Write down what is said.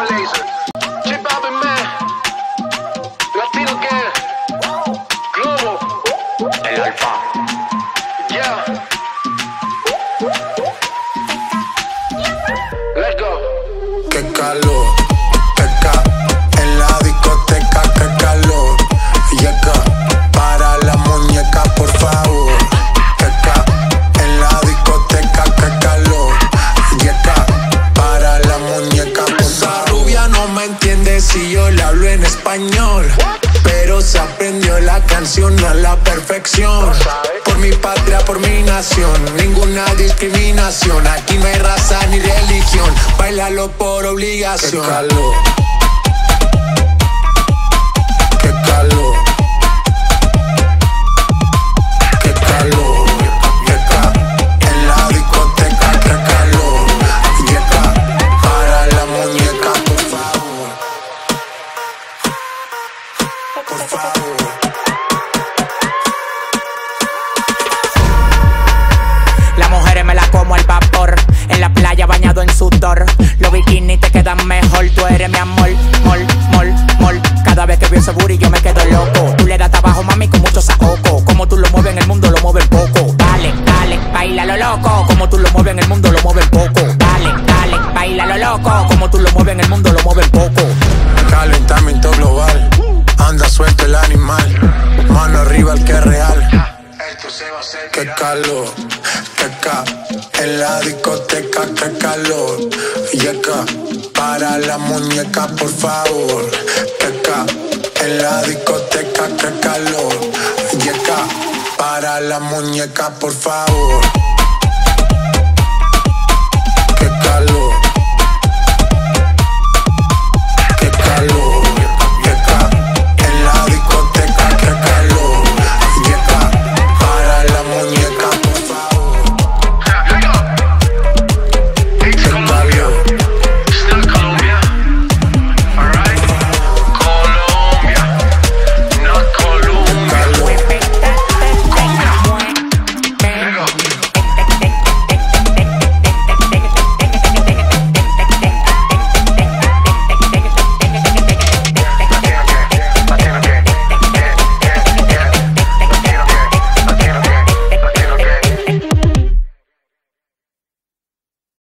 Junior Laser. Chip Alvin Man. Latino que. Globo. El Alfa. Yeah. Let's go. Qué calor, Pero se aprendió la canción a la perfección. Por mi patria, por mi nación, ninguna discriminación. Aquí no hay raza ni religión. Bailalo por obligación. Las mujeres me la como al vapor. En la playa bañado en sudor. Los bikinis te quedan mejor. Tú eres mi amor, mol, mol, mol. Cada vez que veo ese booty yo me quedo loco. Tú le das trabajo, mami, con mucho saoco. Como tú lo mueves en el mundo, lo mueves poco. Dale, dale, baila lo loco. Como tú lo mueves en el mundo, lo mueves poco. Dale, dale, baila lo loco. Como tú lo mueves en el mundo, lo mueves poco. Calentamiento global, suelto el animal, mano arriba el que es real. Qué calor, qué ca, en la discoteca, qué calor. Yeca, para la muñeca, por favor. Qué ca, en la discoteca, qué calor. Yeca, para la muñeca, por favor.